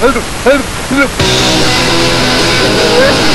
Help! Help! Help!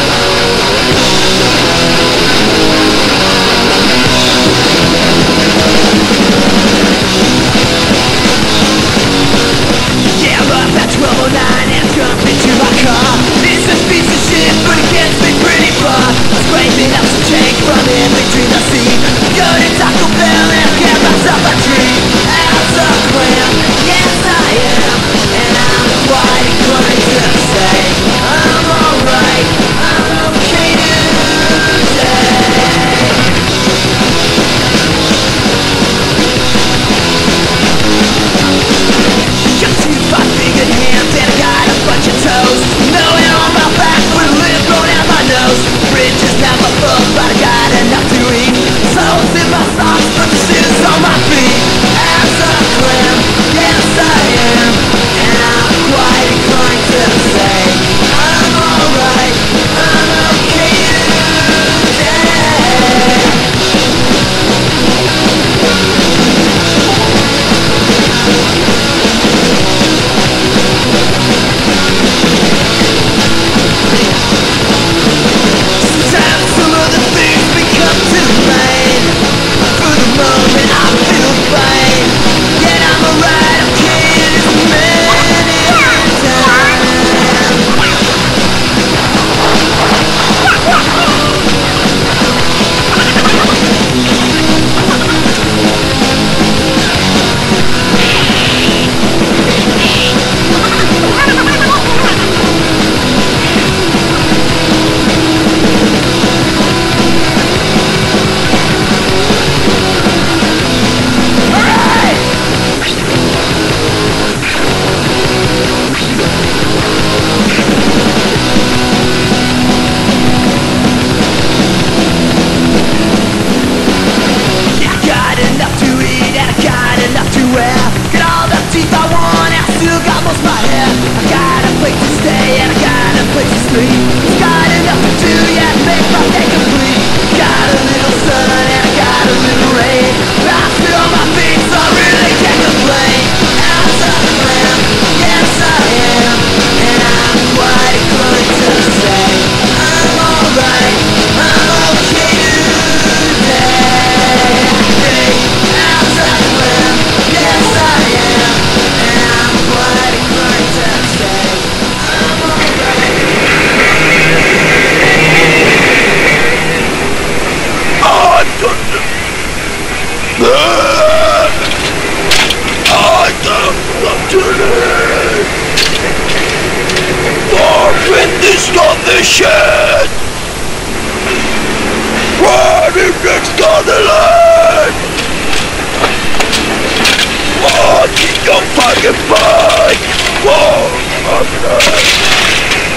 shit! Running next to the line! Watching your fucking bike! Whoa, fuck!